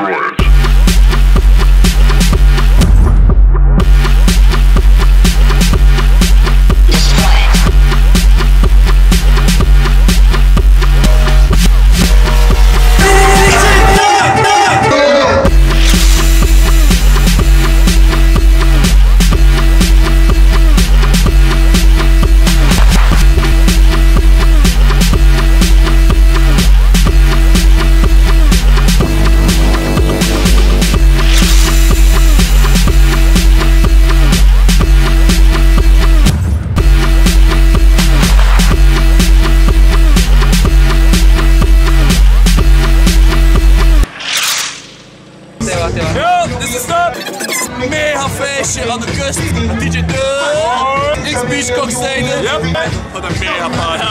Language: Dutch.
destroyed. Wacht. Yo, dit is het. Mega feestje aan de kust. DJ De. X Beach Cocksteden. Yep. Wat een mega party.